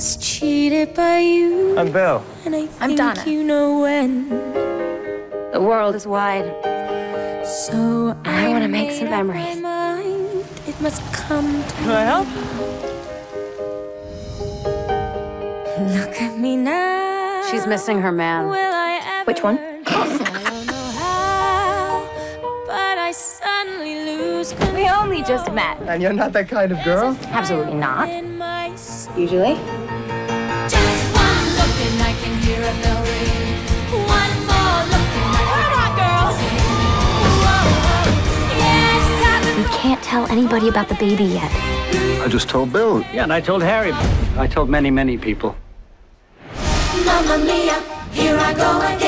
was cheated by you. I'm Bill. And I I'm think Donna. you know when. The world is wide. So I wanna make some memories. my mind. It must come to Can I help? Look at me now. She's missing her man. Will I ever Which one? I don't know how, but I suddenly lose. We only just met. And you're not that kind of girl? Absolutely not. In my soul. Usually. Can't tell anybody about the baby yet. I just told Bill. Yeah, and I told Harry. I told many, many people. Mamma mia, here I go again.